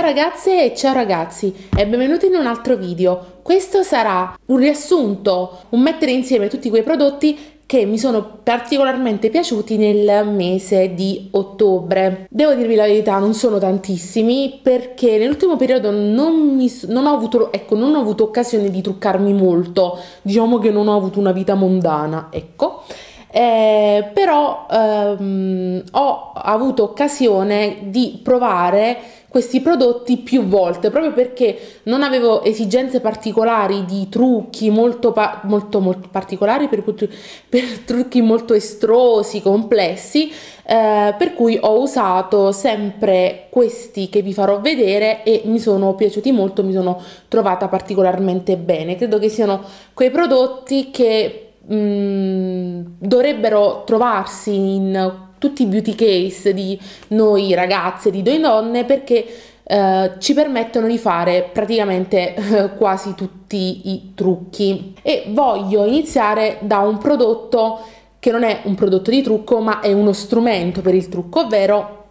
Ciao ragazze e ciao ragazzi e benvenuti in un altro video. Questo sarà un riassunto, un mettere insieme tutti quei prodotti che mi sono particolarmente piaciuti nel mese di ottobre. Devo dirvi la verità, non sono tantissimi perché nell'ultimo periodo non, mi, non, ho avuto, ecco, non ho avuto occasione di truccarmi molto, diciamo che non ho avuto una vita mondana, ecco. Eh, però ehm, ho avuto occasione di provare questi prodotti più volte proprio perché non avevo esigenze particolari di trucchi molto, molto, molto particolari per, per, trucchi molto estrosi, complessi eh, per cui ho usato sempre questi che vi farò vedere e mi sono piaciuti molto, mi sono trovata particolarmente bene. Credo che siano quei prodotti che Mm, dovrebbero trovarsi in tutti i beauty case di noi ragazze, di noi donne, perché eh, ci permettono di fare praticamente eh, quasi tutti i trucchi. E voglio iniziare da un prodotto che non è un prodotto di trucco, ma è uno strumento per il trucco, ovvero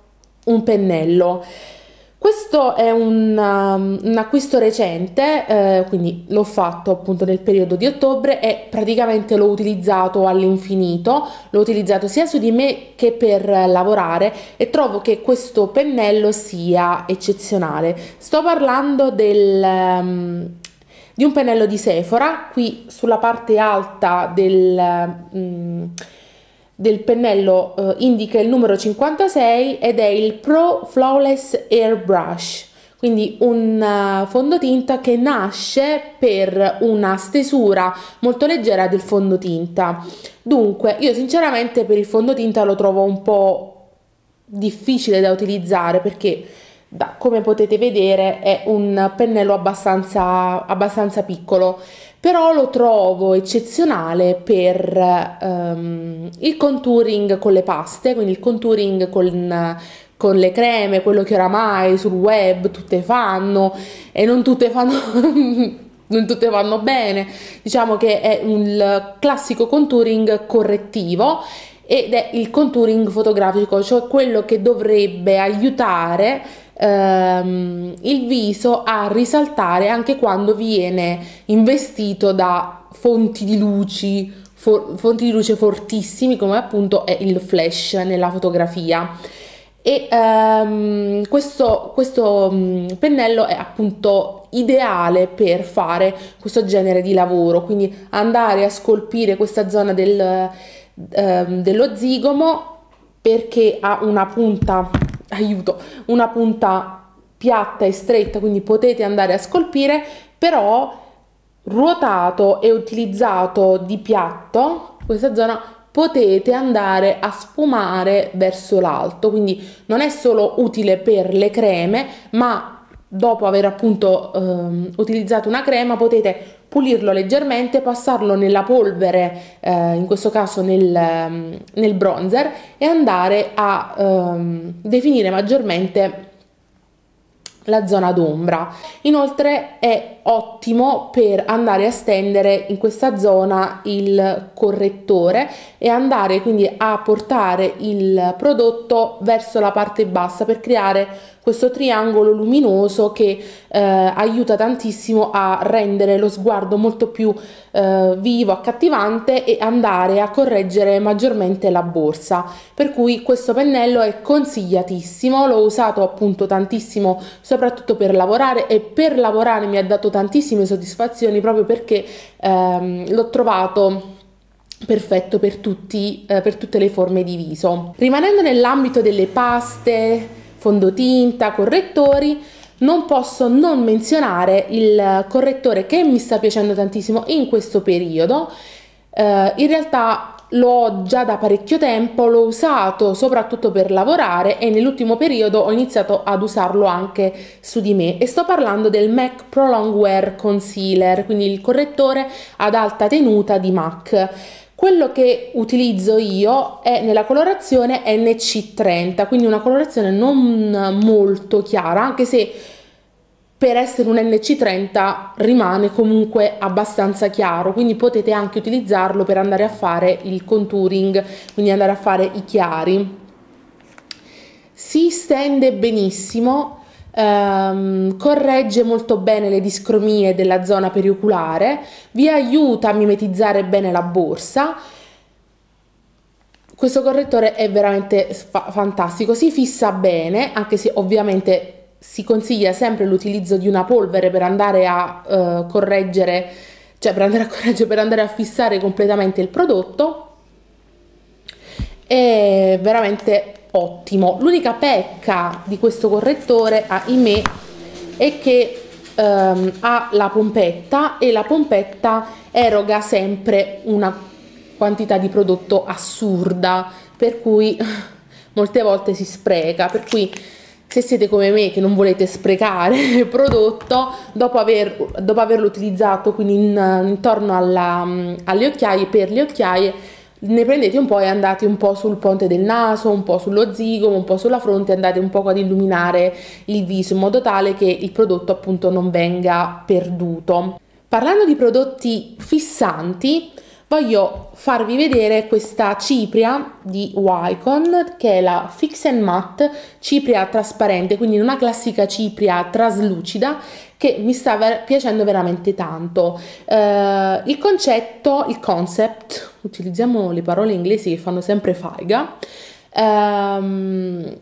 un pennello. Questo è un, um, un acquisto recente, eh, quindi l'ho fatto appunto nel periodo di ottobre e praticamente l'ho utilizzato all'infinito, l'ho utilizzato sia su di me che per lavorare e trovo che questo pennello sia eccezionale. Sto parlando del, um, di un pennello di Sephora, qui sulla parte alta del... Um, del pennello eh, indica il numero 56 ed è il Pro Flawless Airbrush quindi un uh, fondotinta che nasce per una stesura molto leggera del fondotinta. Dunque io sinceramente per il fondotinta lo trovo un po' difficile da utilizzare perché da, come potete vedere è un pennello abbastanza, abbastanza piccolo però lo trovo eccezionale per um, il contouring con le paste, quindi il contouring con, con, le creme, quello che oramai sul web tutte fanno e non tutte fanno, non tutte vanno bene, diciamo che è un classico contouring correttivo ed è il contouring fotografico, cioè quello che dovrebbe aiutare ehm, il viso a risaltare anche quando viene investito da fonti di luci, for- fonti di luce fortissimi come appunto è il flash nella fotografia. E ehm, questo, questo mm, pennello è appunto ideale per fare questo genere di lavoro, quindi andare a scolpire questa zona del, ehm, dello zigomo perché ha una punta aiuto, una punta piatta e stretta, quindi potete andare a scolpire, però ruotato e utilizzato di piatto, questa zona potete andare a sfumare verso l'alto, quindi non è solo utile per le creme, ma dopo aver appunto ehm, utilizzato una crema potete pulirlo leggermente, passarlo nella polvere, eh, in questo caso nel, ehm, nel, bronzer e andare a ehm, definire maggiormente la zona d'ombra. Inoltre è ottimo per andare a stendere in questa zona il correttore e andare quindi a portare il prodotto verso la parte bassa per creare questo triangolo luminoso che eh, aiuta tantissimo a rendere lo sguardo molto più eh, vivo, accattivante e andare a correggere maggiormente la borsa. Per cui questo pennello è consigliatissimo, l'ho usato appunto tantissimo soprattutto per lavorare e per lavorare mi ha dato tantissime soddisfazioni proprio perché ehm, l'ho trovato perfetto per, tutti, eh, per tutte le forme di viso. Rimanendo nell'ambito delle paste, fondotinta, correttori, non posso non menzionare il correttore che mi sta piacendo tantissimo in questo periodo. Uh, in realtà l'ho già da parecchio tempo, l'ho usato soprattutto per lavorare e nell'ultimo periodo ho iniziato ad usarlo anche su di me e sto parlando del MAC Prolong Wear Concealer, quindi il correttore ad alta tenuta di MAC. Quello che utilizzo io è nella colorazione NC30, quindi una colorazione non molto chiara, anche se per essere un NC30 rimane comunque abbastanza chiaro, quindi potete anche utilizzarlo per andare a fare il contouring, quindi andare a fare i chiari. Si stende benissimo, ehm, corregge molto bene le discromie della zona perioculare, vi aiuta a mimetizzare bene la borsa. Questo correttore è veramente fa- fantastico, si fissa bene, anche se ovviamente si consiglia sempre l'utilizzo di una polvere per andare a eh, correggere, cioè per andare a correggere, per andare a fissare completamente il prodotto. È veramente ottimo. L'unica pecca di questo correttore, ahimè, è che ehm, ha la pompetta e la pompetta eroga sempre una quantità di prodotto assurda, per cui molte volte si spreca, per cui se siete come me che non volete sprecare il prodotto dopo, aver, dopo averlo utilizzato quindi in, intorno alla, alle occhiaie per le occhiaie ne prendete un po' e andate un po' sul ponte del naso, un po' sullo zigomo, un po' sulla fronte, andate un po' ad illuminare il viso in modo tale che il prodotto appunto non venga perduto. Parlando di prodotti fissanti, voglio farvi vedere questa cipria di Wycon che è la Fix and Matte cipria trasparente, quindi una classica cipria traslucida che mi sta ver- piacendo veramente tanto. Uh, il concetto, il concept, utilizziamo le parole inglesi che fanno sempre faiga, um,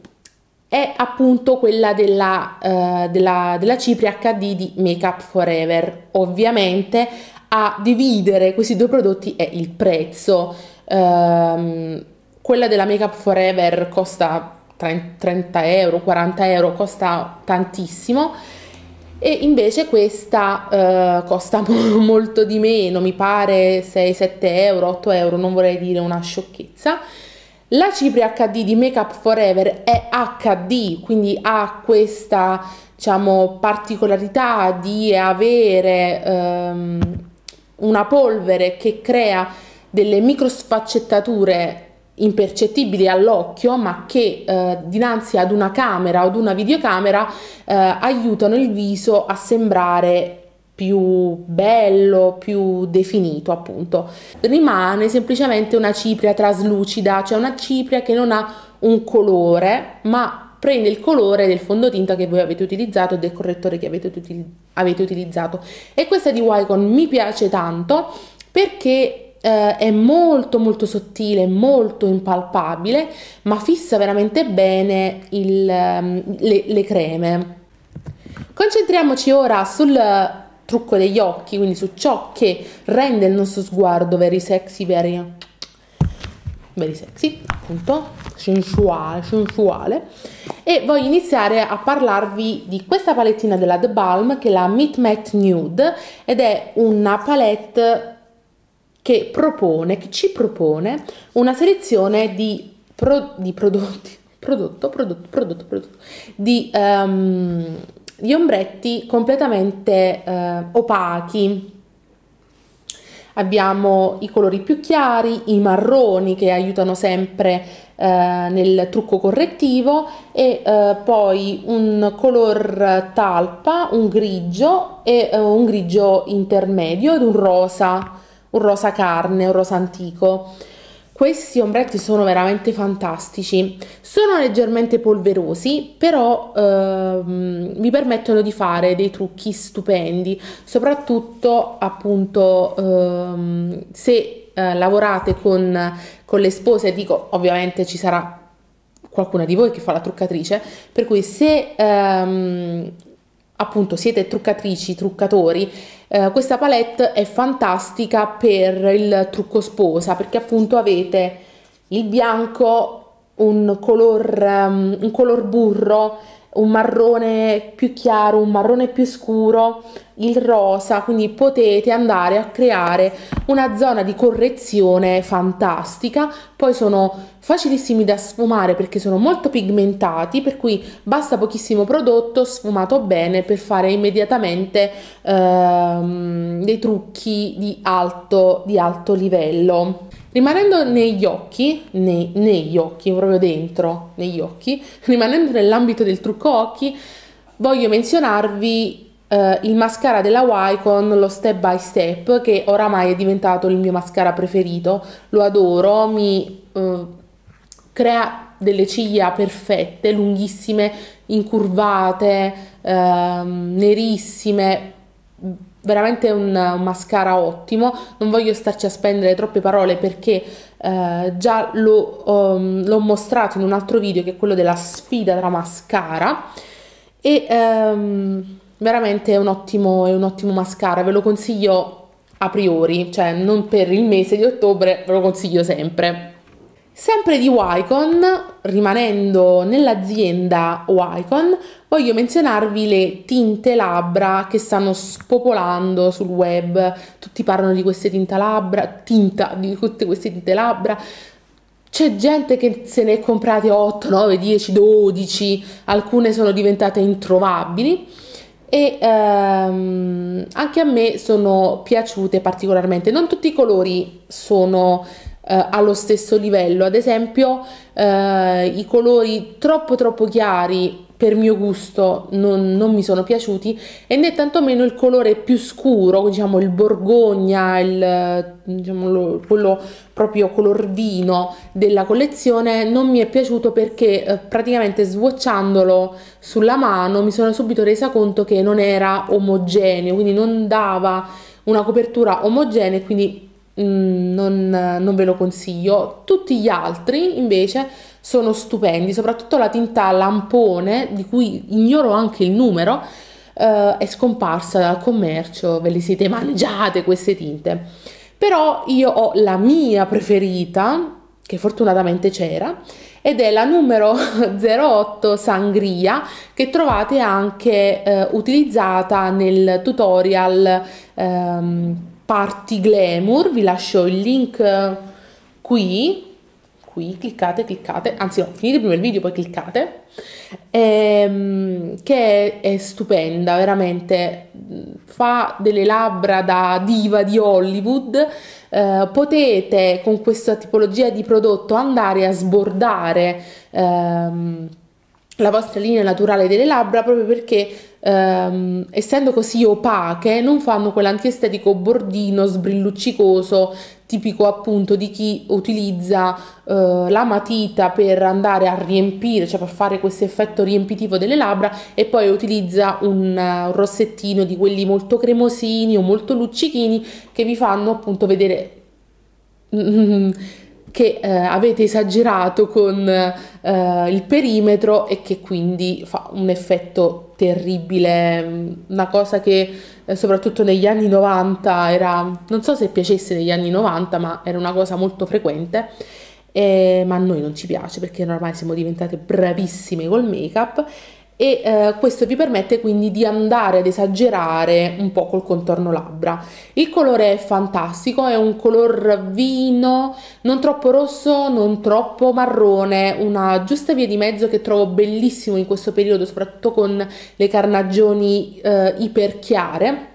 è appunto quella della, uh, della, della cipria HD di Makeup Forever. Ovviamente a dividere questi due prodotti è il prezzo. Um, quella della Makeup Forever costa 30 euro, 40 euro, costa tantissimo e invece questa uh, costa molto di meno, mi pare 6-7 euro, 8 euro, non vorrei dire una sciocchezza. La cipria HD di Makeup Forever è HD, quindi ha questa diciamo, particolarità di avere um, una polvere che crea delle microsfaccettature impercettibili all'occhio, ma che eh, dinanzi ad una camera o ad una videocamera eh, aiutano il viso a sembrare più bello, più definito, appunto. Rimane semplicemente una cipria traslucida, cioè una cipria che non ha un colore, ma prende il colore del fondotinta che voi avete utilizzato e del correttore che avete, util- avete utilizzato. E questa di Wycon mi piace tanto perché eh, è molto molto sottile, molto impalpabile, ma fissa veramente bene il, um, le, le creme. Concentriamoci ora sul trucco degli occhi, quindi su ciò che rende il nostro sguardo very sexy, very, very sexy, appunto, sensuale, sensuale. E voglio iniziare a parlarvi di questa palettina della The Balm che è la Meet Matte Nude ed è una palette che propone, che ci propone una selezione di, pro, di prodotti, prodotto, prodotto, prodotto, prodotto, di, um, di ombretti completamente uh, opachi. Abbiamo i colori più chiari, i marroni che aiutano sempre uh, nel trucco correttivo e uh, poi un color talpa, un grigio e un grigio intermedio ed un rosa un rosa carne, un rosa antico. Questi ombretti sono veramente fantastici, sono leggermente polverosi, però ehm, mi permettono di fare dei trucchi stupendi, soprattutto appunto ehm, se eh, lavorate con, con le spose, dico ovviamente ci sarà qualcuna di voi che fa la truccatrice, per cui se ehm, appunto siete truccatrici, truccatori, eh, questa palette è fantastica per il trucco sposa perché appunto avete il bianco, un color, um, un color burro, un marrone più chiaro, un marrone più scuro, il rosa, quindi potete andare a creare una zona di correzione fantastica. Poi sono facilissimi da sfumare perché sono molto pigmentati, per cui basta pochissimo prodotto sfumato bene per fare immediatamente ehm, dei trucchi di alto, di alto livello. Rimanendo negli occhi, nei, negli occhi, proprio dentro, negli occhi, rimanendo nell'ambito del trucco occhi, voglio menzionarvi eh, il mascara della Wycon, lo Step by Step, che oramai è diventato il mio mascara preferito, lo adoro, mi eh, crea delle ciglia perfette, lunghissime, incurvate, ehm, nerissime, veramente un, un, mascara ottimo. Non voglio starci a spendere troppe parole perché eh, già lo, um, l'ho mostrato in un altro video che è quello della sfida tra mascara e um, veramente è un, ottimo, è un ottimo mascara, ve lo consiglio a priori, cioè non per il mese di ottobre, ve lo consiglio sempre. Sempre di Wycon, rimanendo nell'azienda Wycon, voglio menzionarvi le tinte labbra che stanno spopolando sul web. Tutti parlano di queste tinte labbra, tinta di tutte queste tinte labbra. C'è gente che se ne è comprate 8, 9, 10, 12, alcune sono diventate introvabili e ehm, anche a me sono piaciute particolarmente. Non tutti i colori sono eh, allo stesso livello. Ad esempio, eh, i colori troppo troppo chiari per mio gusto non, non, mi sono piaciuti e né tantomeno il colore più scuro, diciamo il borgogna, il, diciamo, lo, quello proprio color vino della collezione non mi è piaciuto perché eh, praticamente swatchandolo sulla mano mi sono subito resa conto che non era omogeneo, quindi non dava una copertura omogenea, quindi non, non, ve lo consiglio. Tutti gli altri invece sono stupendi, soprattutto la tinta lampone, di cui ignoro anche il numero, eh, è scomparsa dal commercio, ve le siete mangiate queste tinte. Però io ho la mia preferita, che fortunatamente c'era, ed è la numero 08 Sangria che trovate anche eh, utilizzata nel tutorial ehm, Party Glamour, vi lascio il link qui, qui, cliccate, cliccate, anzi no, finite prima il video, poi cliccate, ehm, che è, è stupenda, veramente, fa delle labbra da diva di Hollywood, eh, potete con questa tipologia di prodotto andare a sbordare ehm, la vostra linea naturale delle labbra proprio perché ehm, essendo così opache non fanno quell'antiestetico bordino sbrilluccicoso tipico appunto di chi utilizza eh, la matita per andare a riempire, cioè per fare questo effetto riempitivo delle labbra e poi utilizza un, un rossettino di quelli molto cremosini o molto luccichini che vi fanno appunto vedere che eh, avete esagerato con eh, il perimetro e che quindi fa un effetto terribile, mm, una cosa che eh, soprattutto negli anni 90 era, non so se piacesse negli anni 90, ma era una cosa molto frequente. Eh, ma a noi non ci piace perché ormai siamo diventate bravissime col make up e eh, questo vi permette quindi di andare ad esagerare un po' col contorno labbra. Il colore è fantastico, è un color vino, non troppo rosso, non troppo marrone, una giusta via di mezzo che trovo bellissimo in questo periodo, soprattutto con le carnagioni eh, iper chiare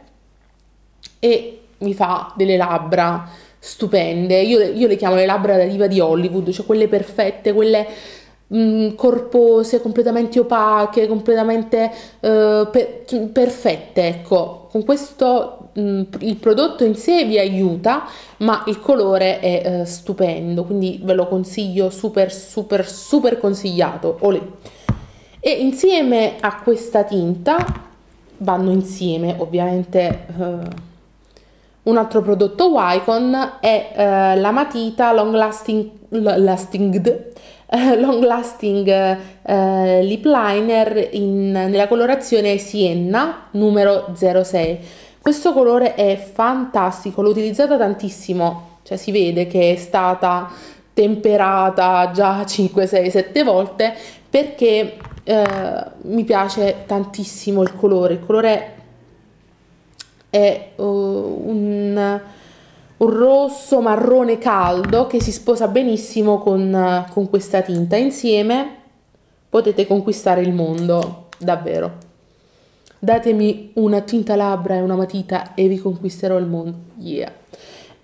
e mi fa delle labbra stupende. Io, io le chiamo le labbra da diva di Hollywood, cioè quelle perfette, quelle mh, mm, corpose, completamente opache, completamente uh, per, perfette, ecco. Con questo mh, mm, il prodotto in sé vi aiuta, ma il colore è uh, stupendo, quindi ve lo consiglio super super super consigliato. Olè. E insieme a questa tinta vanno insieme ovviamente uh, un altro prodotto Wycon è la matita Long Lasting, lasting long lasting eh, lip liner in, nella colorazione Sienna numero 06 questo colore è fantastico l'ho utilizzata tantissimo. Cioè si vede che è stata temperata già 5 6 7 volte perché eh, mi piace tantissimo il colore. Il colore è uh, un un rosso marrone caldo che si sposa benissimo con, con questa tinta. Insieme potete conquistare il mondo, davvero. Datemi una tinta labbra e una matita e vi conquisterò il mondo. Yeah.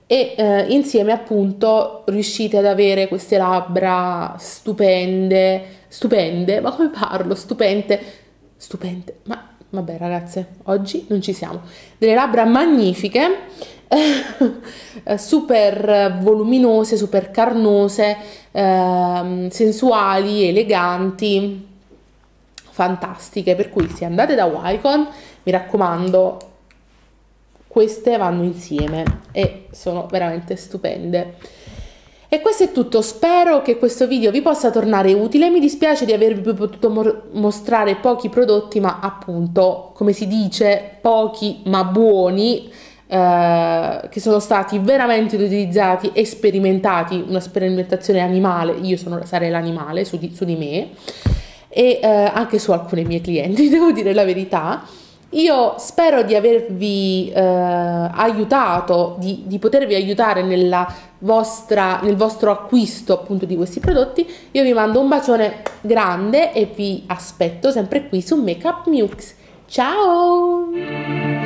E eh, insieme appunto riuscite ad avere queste labbra stupende, stupende, ma come parlo? Stupende, stupende, ma vabbè ragazze, oggi non ci siamo. Delle labbra magnifiche super voluminose, super carnose, eh, sensuali, eleganti, fantastiche, per cui se andate da Wycon, mi raccomando, queste vanno insieme e sono veramente stupende. E questo è tutto, spero che questo video vi possa tornare utile, mi dispiace di avervi potuto mo- mostrare pochi prodotti, ma appunto, come si dice, pochi ma buoni, eh, che sono stati veramente utilizzati e sperimentati, una sperimentazione animale, io sono, sarei l'animale su su di me, e eh, anche su alcuni miei clienti, devo dire la verità. Io spero di avervi eh, aiutato, di, di, potervi aiutare vostra, nel vostro acquisto appunto di questi prodotti. Io vi mando un bacione grande e vi aspetto sempre qui su Makeup Mux. Ciao!